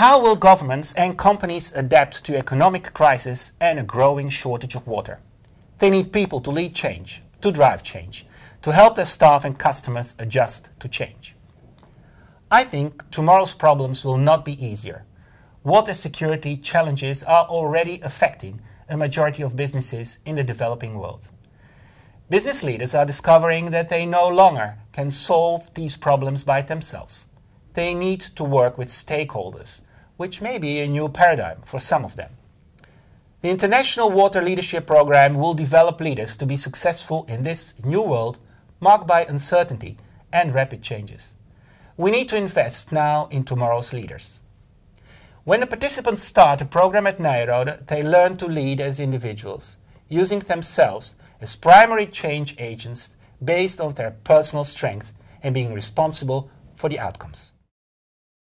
How will governments and companies adapt to economic crisis and a growing shortage of water? They need people to lead change, to drive change, to help their staff and customers adjust to change. I think tomorrow's problems will not be easier. Water security challenges are already affecting a majority of businesses in the developing world. Business leaders are discovering that they no longer can solve these problems by themselves they need to work with stakeholders, which may be a new paradigm for some of them. The International Water Leadership Program will develop leaders to be successful in this new world marked by uncertainty and rapid changes. We need to invest now in tomorrow's leaders. When the participants start a program at Nyenrode, they learn to lead as individuals, using themselves as primary change agents based on their personal strength and being responsible for the outcomes.